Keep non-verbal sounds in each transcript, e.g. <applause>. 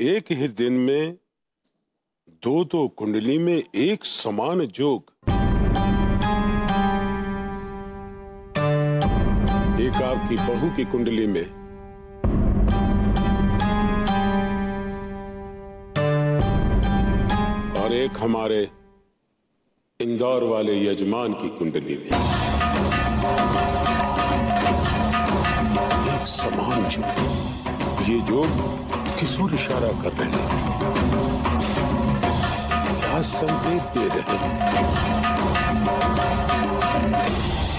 एक ही दिन में दो दो कुंडली में एक समान जोग। एक आपकी बहू की कुंडली में। और एक हमारे इंदौर वाले यजमान की कुंडली में। एक समान जोग। ये जोग किस ओर इशारा कर रहे हैं। क्या संकेत दे रहे हैं।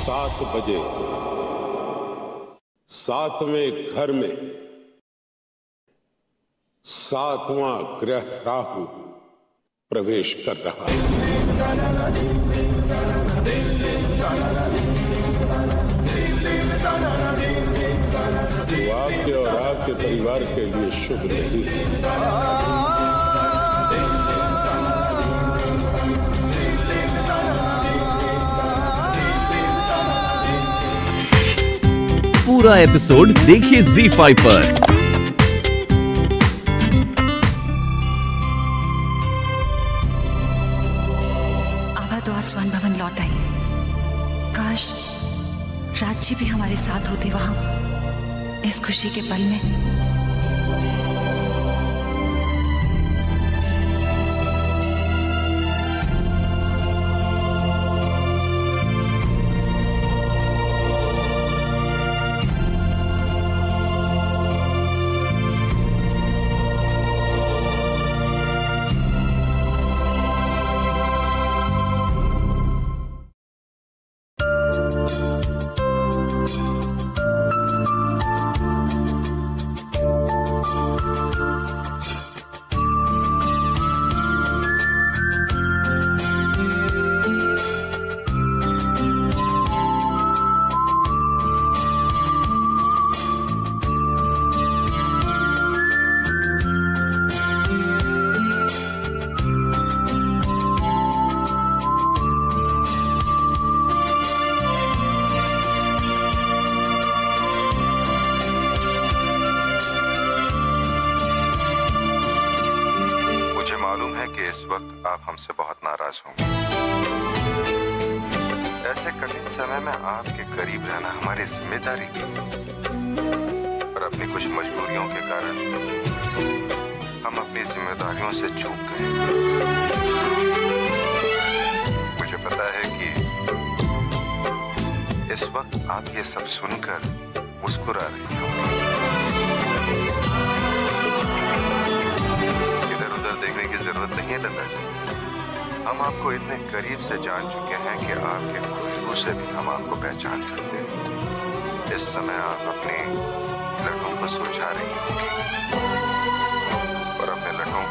सात बजे। सातवें घर में। सातवां ग्रह राहु प्रवेश कर रहा है। जो आपके परिवार के लिए शुभ नहीं है। पूरा एपिसोड देखिए Z5 पर। आभा तो आज स्वर्ण भवन लौट आई। काश राज्य भी हमारे साथ होते वहाँ। खुशी के पल में। हम अपनी जिम्मेदारियों से चूक गए। मुझे पता है कि इस वक्त आप ये सब सुनकर मुस्कुरा रही होंगी। इधर उधर देखने की ज़रूरत नहीं है लता जी हम आपको इतने करीब से जान चुके हैं कि आपके खुशबू से भी हम आपको पहचान सकते हैं। इस समय आप अपने लड़कों को सुलझा रही होंगी।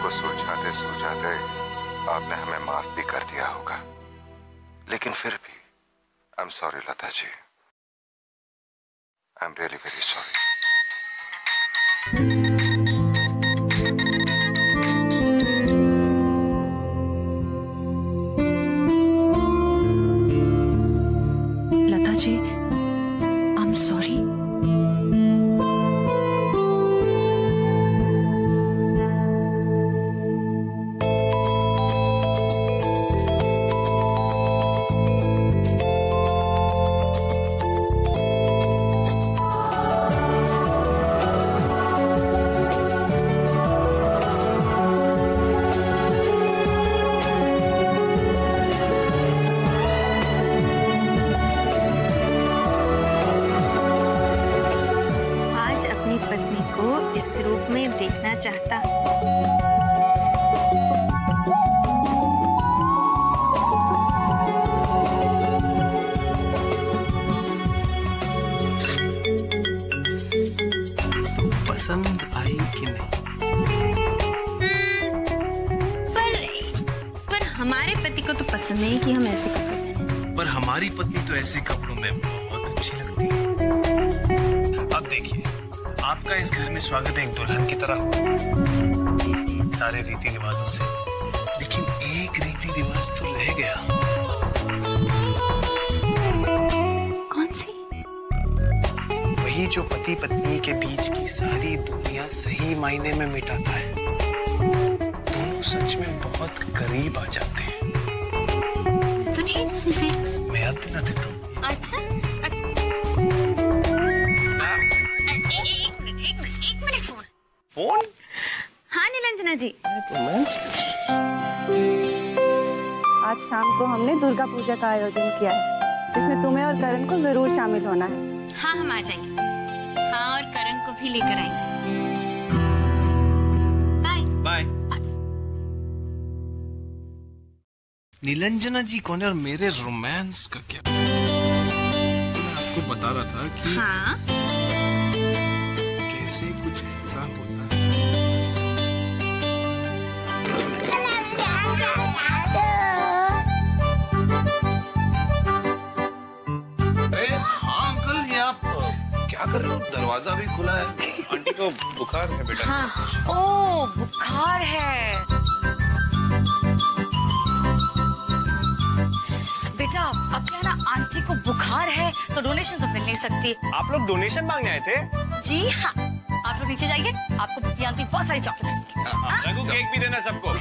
को सुलझाते सुलझाते आपने हमें माफ़ भी कर दिया होगा। लेकिन फिर भी I am sorry Lata ji. I am really very sorry पर हमारी पत्नी तो ऐसे कपड़ों में बहुत अच्छी लगती है। अब देखिए आपका इस घर में स्वागत है एक दुल्हन की तरह। हो सारे रीति रिवाजों से। लेकिन एक रीति रिवाज तो रह गया। कौन सी? वही जो पति पत्नी के बीच की सारी दूरियाँ सही मायने में मिटाता है। दोनों सच में बहुत करीब आ जाते हैं। दिला देता हूँ अच्छा ए- एक एक एक मिनट फ़ोन। फ़ोन? हाँ निरंजना जी। आज शाम को हमने दुर्गा पूजा का आयोजन किया है। जिसमें तुम्हें और करण को ज़रूर शामिल होना है। हाँ हम आ जाएँगे। हाँ और करण को भी लेकर आएँगे। नीलंजना जी कौन है और मेरे रोमांस का क्या? मैं आपको बता रहा था कि हाँ। कैसे कुछ ऐसा होता है। अंकल आप क्या कर रहे हो? दरवाज़ा भी खुला है। आंटी को बुखार है बेटा। हाँ। ओ बुखार है। बेटा अब क्या ना आंटी को बुखार है तो डोनेशन तो मिल नहीं सकती। आप लोग डोनेशन मांगने आए थे? जी हाँ। आप लोग नीचे जाइए आपको आंटी बहुत सारी चॉकलेट्स देंगी। रघु केक भी देना सबको। <laughs>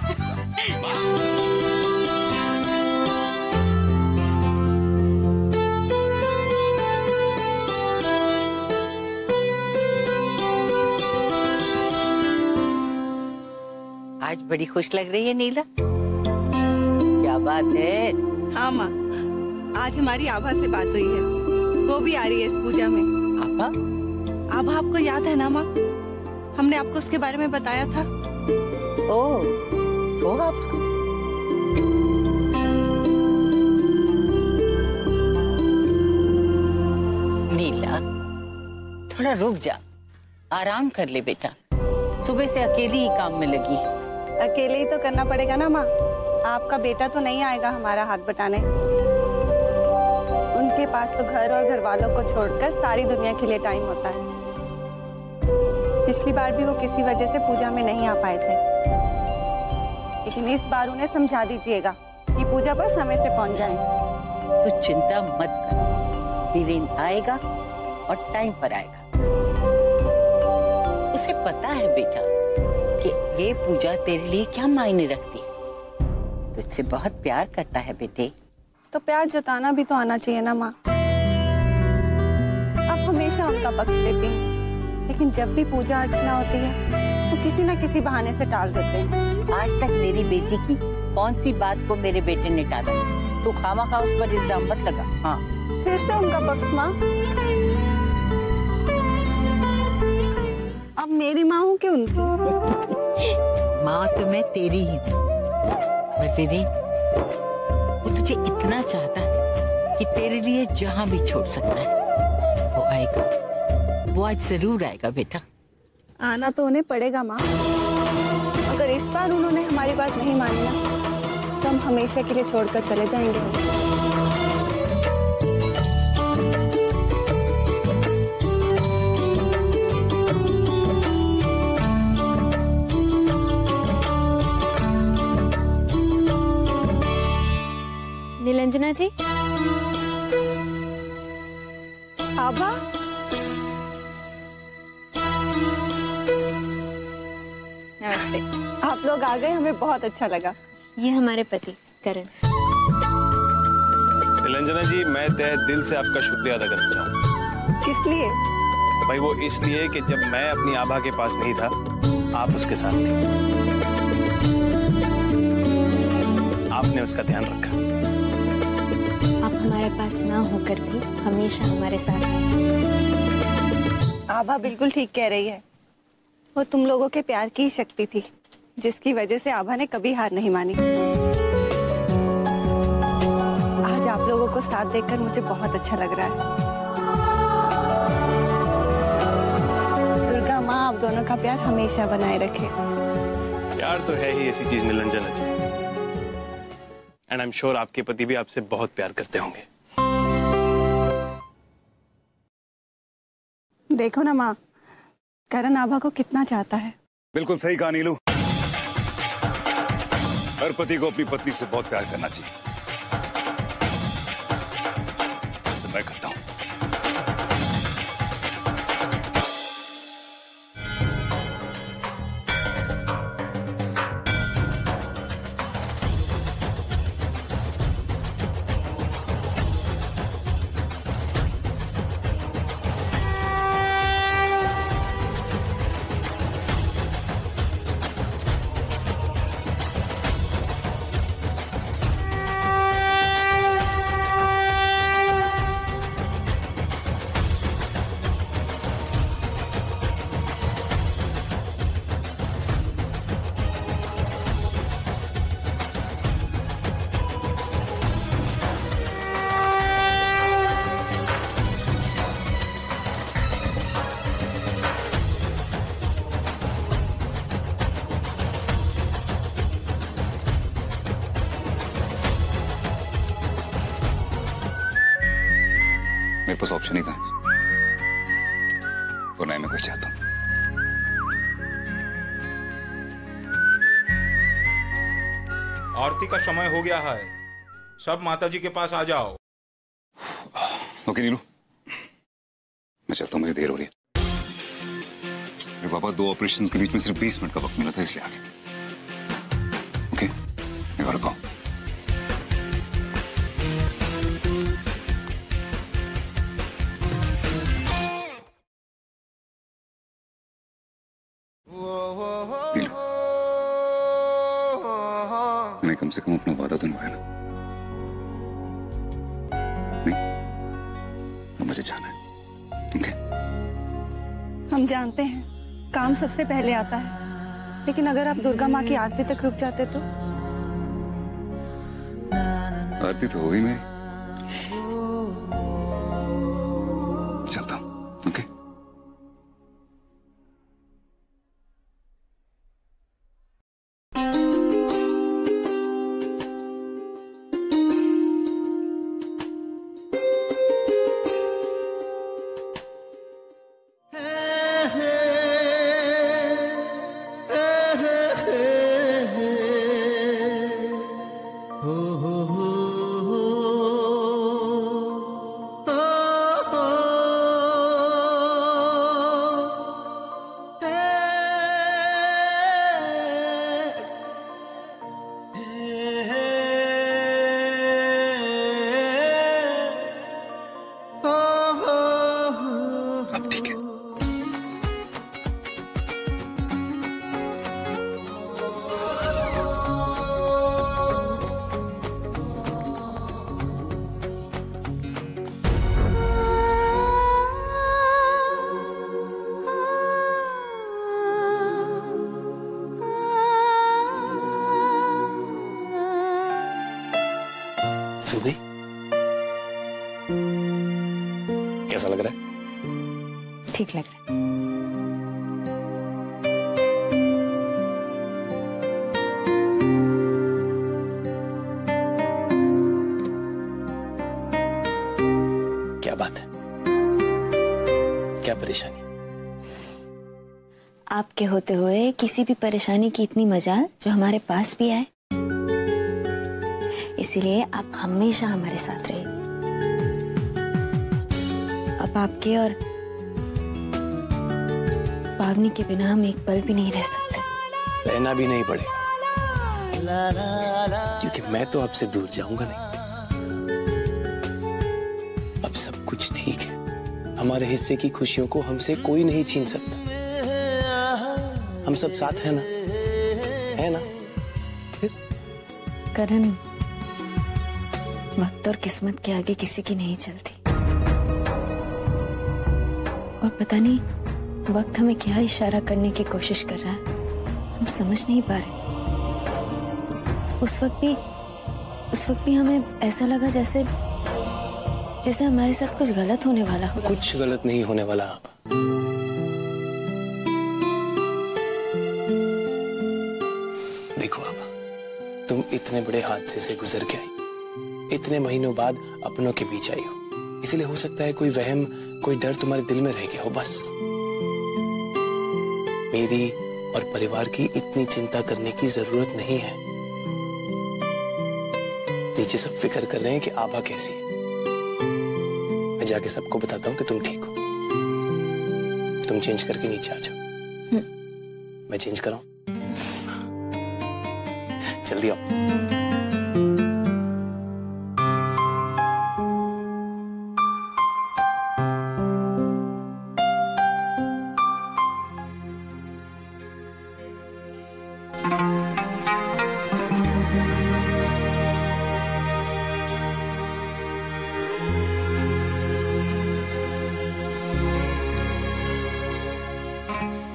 आज बड़ी खुश लग रही है नीला। क्या बात है? हाँ माँ। आज हमारी आभा से बात हुई है। वो भी आ रही है इस पूजा में। आपा आभा आपको याद है ना माँ? हमने आपको उसके बारे में बताया था। ओ वो आपा? नीला थोड़ा रुक जा। आराम कर ले बेटा। सुबह से अकेली ही काम में लगी अकेले ही तो करना पड़ेगा ना माँ। आपका बेटा तो नहीं आएगा हमारा हाथ बटाने। उनके पास तो घर और घर वालों को छोड़कर सारी दुनिया के लिए टाइम होता है। पिछली बार भी वो किसी वजह से पूजा में नहीं आ पाए थे। लेकिन इस बार उन्हें समझा दीजिएगा कि पूजा पर समय से पहुँच जाएँ। तू चिंता मत कर। वीरेन आएगा और टाइम पर आएगा। उसे पता है बेटा कि ये पूजा तेरे लिए क्या मायने रखती है। तुझसे बहुत प्यार करता है बेटे। तो प्यार जताना भी तो आना चाहिए ना माँ। आप हमेशा उनका पक्ष लेती हैं लेकिन जब भी पूजा अर्चना होती है तो किसी ना किसी बहाने से टाल देते हैं। आज तक मेरी बेटी की कौन सी बात को मेरे बेटे ने टाला तो खामा खा उस पर इल्ज़ाम मत लगा। हाँ। फिर से उनका पक्ष माँ। अब मेरी माँ हूँ कि उनकी? माँ तो मैं तेरी ही हूँ। तुझे इतना चाहता है कि तेरे लिए जहाँ भी छोड़ सकता है, वो आएगा। वो आज ज़रूर आएगा, बेटा। आना तो उन्हें पड़ेगा, माँ। अगर इस बार उन्होंने हमारी बात नहीं मानी ना तो हम हमेशा के लिए छोड़कर चले जाएँगे। नीलंजना जी। आभा? नमस्ते। आप लोग आ गए हमें बहुत अच्छा लगा। ये हमारे पति करण। निलंजना जी मैं तय दिल से आपका शुक्रिया अदा करना चाहूँ किस लिए? भाई वो इसलिए कि जब मैं अपनी आभा के पास नहीं था आप उसके साथ थे। आपने उसका ध्यान रखा। आप हमारे पास ना होकर भी हमेशा हमारे साथ हैं। आभा बिल्कुल ठीक कह रही है। वो तुम लोगों के प्यार की ही शक्ति थी जिसकी वजह से आभा ने कभी हार नहीं मानी। आज आप लोगों को साथ देखकर मुझे बहुत अच्छा लग रहा है। दुर्गा माँ आप दोनों का प्यार हमेशा बनाए रखे। प्यार तो है ही ऐसी चीज़ Nilanjana ji and I am sure आपके पति भी आपसे बहुत प्यार करते होंगे। देखो ना माँ करण आभा को कितना चाहता है। बिल्कुल सही कहा नीलू। हर पति को अपनी पत्नी से बहुत प्यार करना चाहिए। मैं करता हूँ। मेरे पास ऑप्शन ही कहा है? और ना मैं कुछ चाहता हूँ। आरती का समय हो गया है। सब माताजी के पास आ जाओ। ओके नीलू। मैं चलता हूँ मुझे देर हो रही है। मेरे पापा दो ऑपरेशंस के बीच में सिर्फ़ 20 मिनट का वक्त मिला था इसलिए आगे। ओके मैं घर से कम अपना वादा तो निभाया ना। नहीं अब मुझे जाना है। ओके हम जानते हैं काम सबसे पहले आता है। लेकिन अगर आप दुर्गा माँ की आरती तक रुक जाते तो? आरती तो हो गई मेरी। ठीक लग रहा है। क्या बात है? क्या परेशानी? आपके होते हुए किसी भी परेशानी की इतनी मजाल जो हमारे पास भी आए। इसीलिए आप हमेशा हमारे साथ रहे अब आपके और पावनी के बिना हम एक पल भी नहीं रह सकते। रहना भी नहीं पड़ेगा क्योंकि मैं तो आपसे दूर जाऊँगा नहीं। अब सब कुछ ठीक है। हमारे हिस्से की खुशियों को हमसे कोई नहीं छीन सकता। हम सब साथ हैं ना? है ना? फिर? करण वक्त और किस्मत के आगे किसी की नहीं चलती। और पता नहीं वक्त हमें क्या इशारा करने की कोशिश कर रहा है? हम समझ नहीं पा रहे। उस वक्त भी, उस वक्त भी हमें ऐसा लगा जैसे जैसे हमारे साथ कुछ गलत होने वाला हो। कुछ गलत नहीं होने वाला। आप देखो आप तुम इतने बड़े हादसे से गुजर के आई। इतने महीनों बाद अपनों के बीच आई हो। इसलिए हो सकता है कोई वहम, कोई डर तुम्हारे दिल में रह गया हो, बस। मेरी और परिवार की इतनी चिंता करने की ज़रूरत नहीं है। नीचे सब फ़िक्र कर रहे हैं कि आभा कैसी है। मैं जाके सबको बताता हूँ कि तुम ठीक हो। तुम चेंज करके नीचे आ जाओ। मैं चेंज कराऊ? जल्दी आओ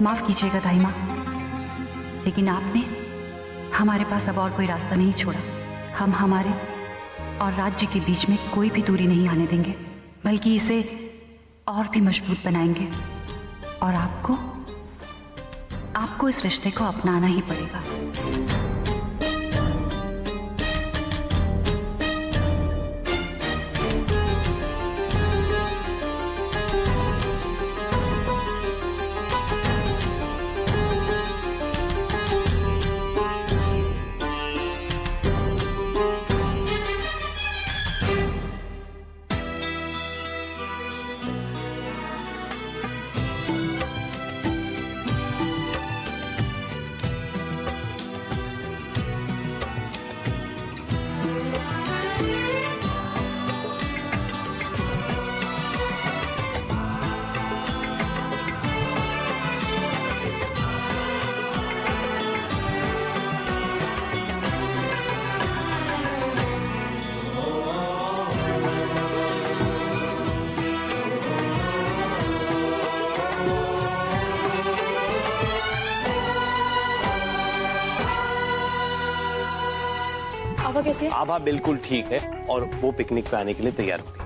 माफ़ कीजिएगा दाई माँ लेकिन आपने हमारे पास अब और कोई रास्ता नहीं छोड़ा। हम हमारे और राज्य के बीच में कोई भी दूरी नहीं आने देंगे, बल्कि इसे और भी मज़बूत बनाएँगे। और आपको आपको इस रिश्ते को अपनाना ही पड़ेगा। कैसे है? आभा बिल्कुल ठीक है और वो पिकनिक पे आने के लिए तैयार होगी।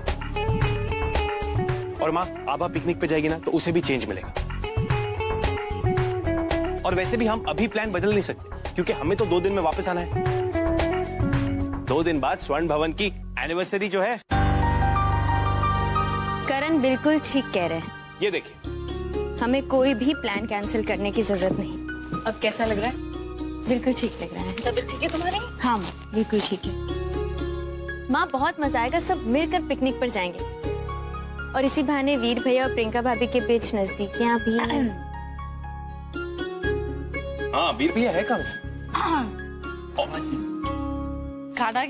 और माँ आभा पिकनिक पे जाएगी ना तो उसे भी चेंज मिलेगा। और वैसे भी हम अभी प्लान बदल नहीं सकते क्योंकि हमें तो दो दिन में वापस आना है। दो दिन बाद स्वर्ण भवन की एनिवर्सरी जो है। करण बिल्कुल ठीक कह रहे हैं। ये देखिए। हमें कोई भी प्लान कैंसिल करने की ज़रूरत नहीं। अब कैसा लग रहा है? बिल्कुल ठीक लग रहा है। तबीयत ठीक है तुम्हारी? हाँ माँ बिल्कुल ठीक है। माँ बहुत मज़ा आएगा सब मिलकर पिकनिक पर जाएँगे। और इसी बहाने वीर भैया और प्रियंका भाभी के बीच नजदीकियाँ भी हाँ। वीर भैया है कहाँ से कार्ड आ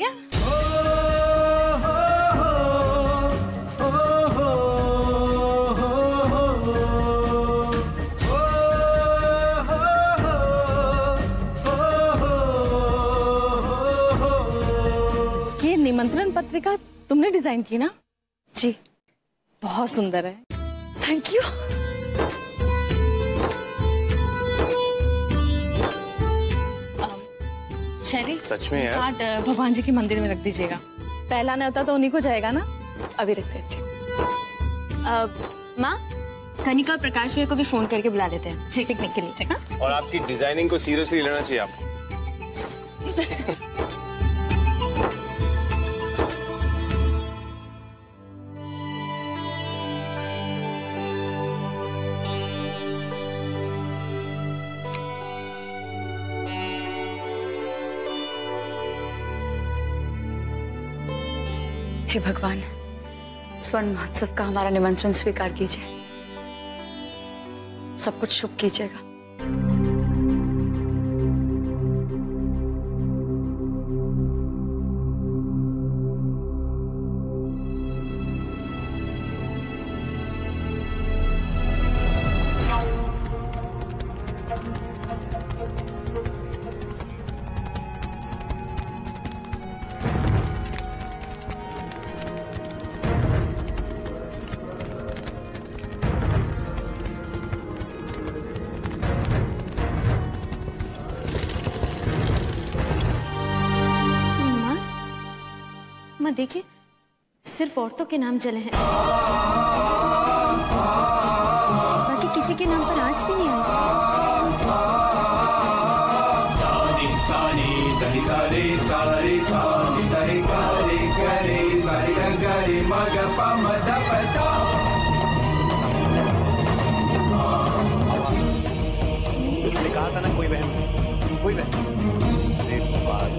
पत्रिका तुमने डिज़ाइन की ना? जी। बहुत सुंदर है। थैंक यू शैली सच में यार। कार्ड भगवान जी के मंदिर में रख दीजिएगा। पहला न्योता तो उन्हीं को जाएगा ना? अभी रख देते हैं। माँ कनिका और प्रकाश भैया को भी फ़ोन करके बुला लेते हैं। ठीक पिकनिक के लिए ठीक है? और आपकी डिज़ाइनिंग को सीरियसली लेना चाहिए आपको। <laughs> हे भगवान स्वर्ण महोत्सव का हमारा निमंत्रण स्वीकार कीजिए। सब कुछ शुभ कीजिएगा। माँ देखिए सिर्फ़ औरतों के नाम जले हैं। बाकी किसी के नाम पर आँच भी नहीं आई कहा था ना कोई बहन कोई बहन।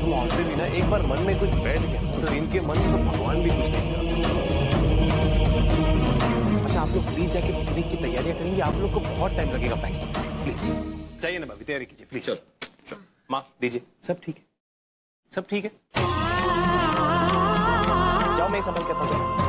तुम औरतें भी ना एक बार मन में कुछ बैठ गया। तो इनके मन से तो भगवान भी कुछ नहीं कर सकते। अच्छा आप लोग प्लीज़ जाके पिकनिक की तैयारियाँ करेंगे। आप लोग को बहुत टाइम लगेगा पैकिंग प्लीज़ चाहिए ना भाभी तैयारी कीजिए प्लीज़ चल। माँ दीजिए। सब ठीक है? सब ठीक है? जाओ मैं संभल के हूँ। जाओ।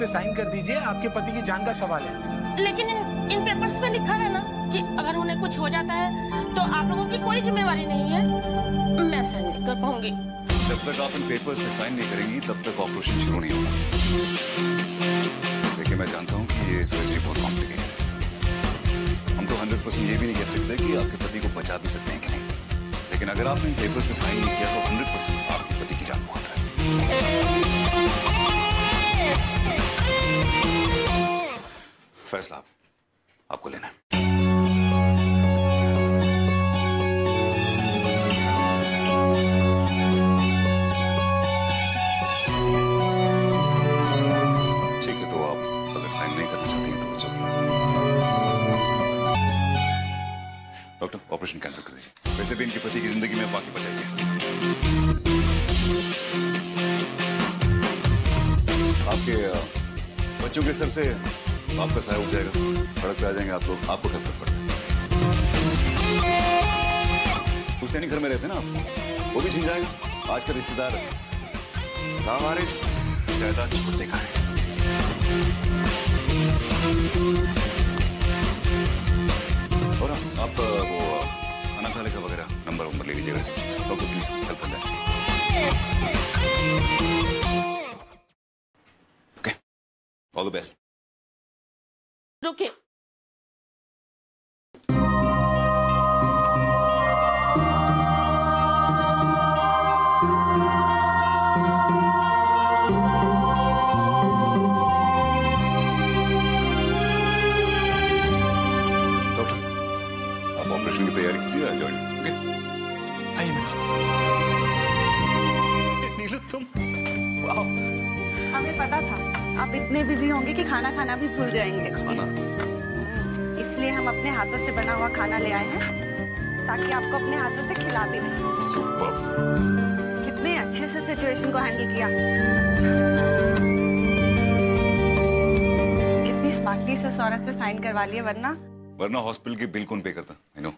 पे साइन कर दीजिए आपके पति की जान का सवाल है। लेकिन इन इन पेपर्स पे लिखा है ना कि अगर उन्हें कुछ हो जाता है तो आप लोगों की कोई जिम्मेवारी नहीं है। मैं साइन नहीं कर पाऊँगी। जब तक आप इन पेपर्स पे साइन नहीं करेंगी तब तक ऑपरेशन शुरू नहीं होगा। देखिए मैं जानता हूँ कि ये सर्जरी बहुत कॉम्प्लिकेटेड है। हम तो हंड्रेड परसेंट ये भी नहीं कह सकते कि आपके पति को बचा भी सकते हैं कि नहीं। लेकिन अगर आपने इन पेपर्स पे साइन नहीं किया तो हंड्रेड परसेंट आपके पति की जान को खतरा है। फैसला आप, आपको लेना है। तो तो डॉक्टर ऑपरेशन कैंसिल कर दीजिए। वैसे भी इनके पति की ज़िंदगी में बाकी बचाइए। आपके बच्चों के सर से आपका उठ जाएगा। सड़क पे आ जाएँगे आप लोग आपको खतरा पड़ता है। पुश्तैनी घर में रहते ना आप? वो भी छिन जाएगा। आज का रिश्तेदार लावारिस जायदाद छोड़ देगा और हाँ, आप वो अनाथालय का वगैरह नंबर वंबर ले लीजिएगा रिसेप्शन से। प्लीज़ हेल्प कर ओके ऑल द बेस्ट रुके डॉक्टर आप इतने बिज़ी होंगे कि खाना खाना भी भूल जाएँगे। खाना। इसलिए हम अपने हाथों से बना हुआ खाना ले आए हैं ताकि आपको अपने हाथों से खिला भी दें। सुपर। कितने अच्छे से सिचुएशन को हैंडल किया। कितनी स्मार्टली से सौरभ से साइन करवा लिए वरना वरना हॉस्पिटल के बिल कौन पे करता? आई नो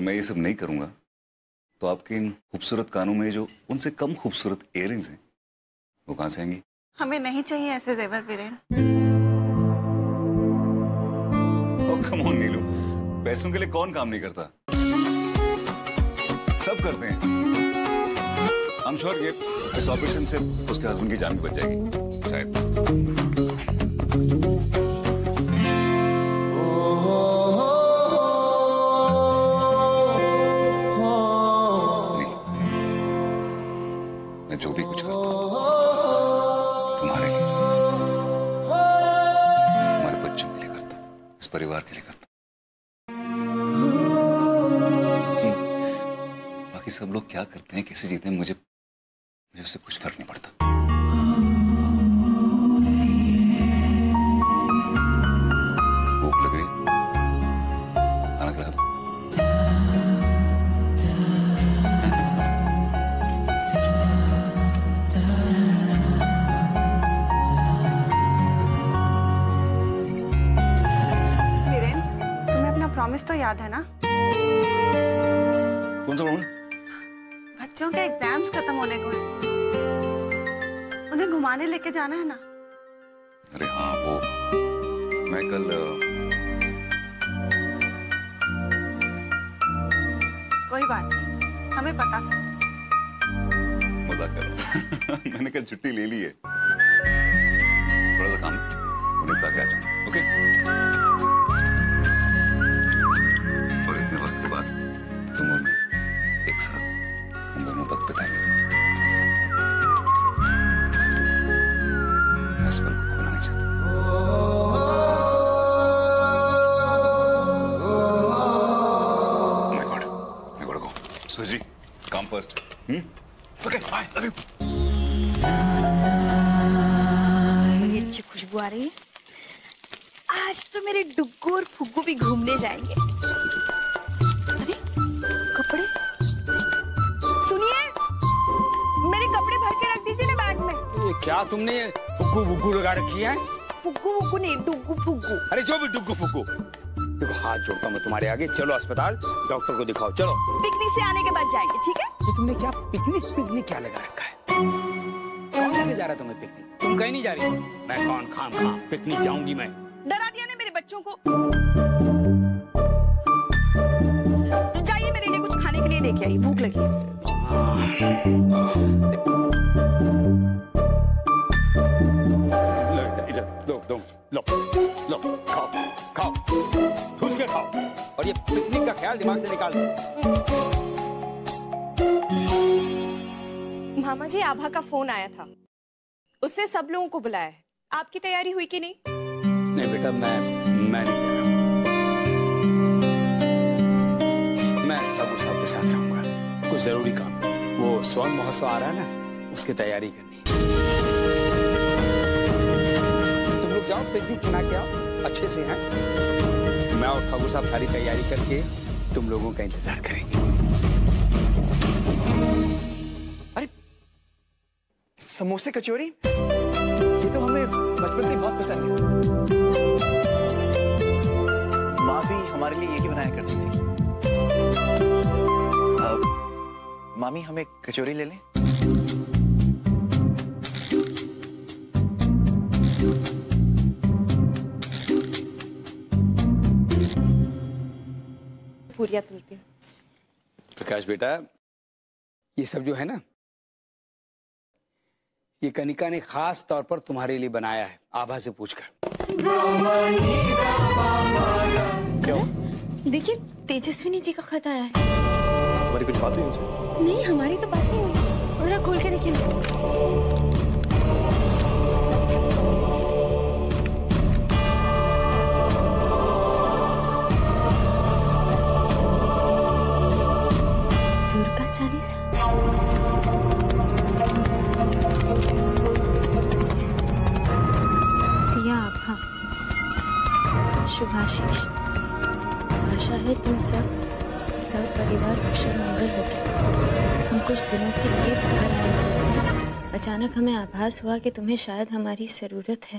अगर मैं ये सब नहीं करूँगा तो आपके इन खूबसूरत कानों में जो उनसे कम खूबसूरत इयरिंग्स हैं वो कहाँ से आएँगी? हमें नहीं चाहिए ऐसे जेवर वीरेन कम ऑन नीलू। पैसों के लिए कौन काम नहीं करता? सब करते हैं। आई एम श्योर ये इस ऑपरेशन से उसके हस्बैंड की जान भी बच जाएगी। शायद। जो भी कुछ करता हूँ। तुम्हारे लिए, तुम्हारे बच्चों के लिए करता हूँ, इस परिवार के लिए करता हूँ। बाकी सब लोग क्या करते हैं, कैसे जीते हैं, मुझे मुझे उससे कुछ फ़र्क नहीं पड़ता। लेके जाना है ना? अरे हाँ वो मैं कल कोई बात नहीं हमें पता। था मज़ाक कर। <laughs> मैंने कल छुट्टी ले ली है। थोड़ा सा काम उन्हें निपटा के आ जाऊँ ओके? और इतने वक्त के बाद तुम और मैं एक साथ हम दोनों वक्त बिताएँगे। Suji, come first. Hmm? Okay, bye. Love you. बड़ी अच्छी खुशबू आ रही है आज तो मेरे डुग्गू और फुग्गू भी घूमने जाएँगे अरे कपड़े सुनिए मेरे कपड़े भर के रख दीजिए ना बैग में ये क्या तुमने ये फुग्गू वुग्गू लगा रखी है फुग्गू वुग्गू नहीं डुग्गू फुग्गू अरे जो भी डुग्गू फुग्गू हाथ जोड़ता हूँ मैं तुम्हारे आगे। चलो अस्पताल डॉक्टर को दिखाओ चलो। पिकनिक से आने के बाद जाएँगे ठीक है? ये तुमने क्या पिकनिक पिकनिक क्या लगा रखा है? कौन लेके जा रहा है तुम्हें पिकनिक? तुम कहीं नहीं जा रही। मैं कौन खाम खाम पिकनिक जाऊँगी मैं। डरा दिया ना मेरे बच्चों को। जाइए मेरे लिए कुछ खाने के लिए लेके आइए भूख लगी दो दो लो लो खाओ खाओ ठूस के खाओ। और ये पिकनिक का ख्याल दिमाग से निकाल दो। मामा जी आभा का फ़ोन आया था। उससे सब लोगों को बुलाया है। आपकी तैयारी हुई कि नहीं? नहीं बेटा मैं मैं नहीं जा रहा मैं ठाकुर साहब के साथ रहूँगा। कुछ ज़रूरी काम वो स्वर्ण महोत्सव आ रहा है ना उसकी तैयारी करनी तुम लोग जाओ पिकनिक मना के आओ। अच्छे से हैं। मैं और ठाकुर साहब सारी तैयारी करके तुम लोगों का इंतज़ार करेंगे। अरे, समोसे कचौरी? ये तो हमें बचपन से बहुत पसंद है। माँ भी हमारे लिए यही बनाया करती थी? मामी, हमें कचौरी ले लें। पूरिया तुलती हूँ। प्रकाश बेटा ये सब जो है ना ये कनिका ने खास तौर पर तुम्हारे लिए बनाया है आभा से पूछकर। क्या? देखिए तेजस्विनी जी का खत आया है। हमारी कुछ बात हुई उनसे? नहीं हमारी तो बात नहीं हुई जरा खोल के देखिए। शुभाशीष आशा है तुम सब सब परिवार कुशल मंगल होगी हम कुछ दिनों के लिए बाहर आए हुए हैं। अचानक हमें आभास हुआ कि तुम्हें शायद हमारी ज़रूरत है।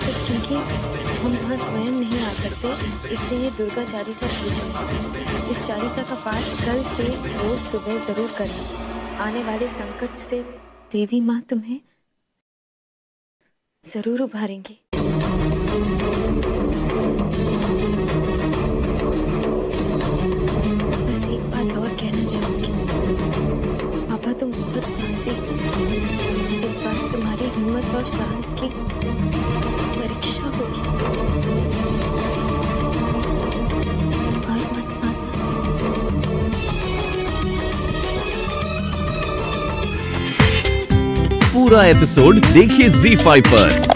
तो क्योंकि हम वहाँ स्वयं नहीं आ सकते, इसलिए दुर्गा चालीसा रहे इस चालीसा का पाठ कल से रोज सुबह ज़रूर करना आने वाले संकट से देवी माँ तुम्हें ज़रूर उभारेंगी। बस एक बात और कहना चाहूँगी। पापा, तुम बहुत साहसी इस बार तुम्हारी हिम्मत और साहस की परीक्षा होगी। पूरा एपिसोड देखिए जी फाइव पर